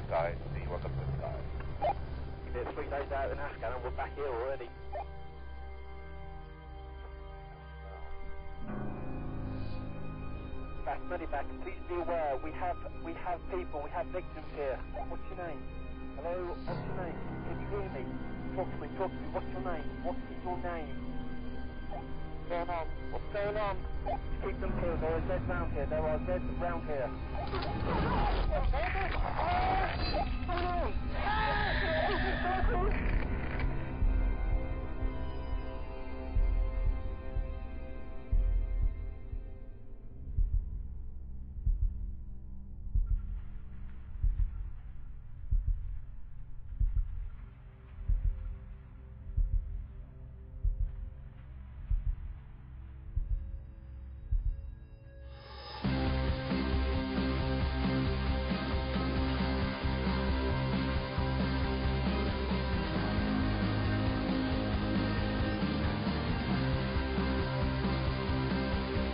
guys. See what the good guys. We're three days out in Afghan and we're back here already. Back, back. Please be aware, we have we have people, we have victims here. What's your name? Hello, what's your name? Can you hear me? Talk to me, talk to me. What's your name? What is your name? What's going on? What's going on? Keep them killed. There are dead round here. There are dead round here.